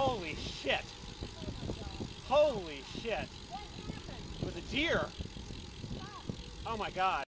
Holy shit. Holy shit. With a deer? Oh my god.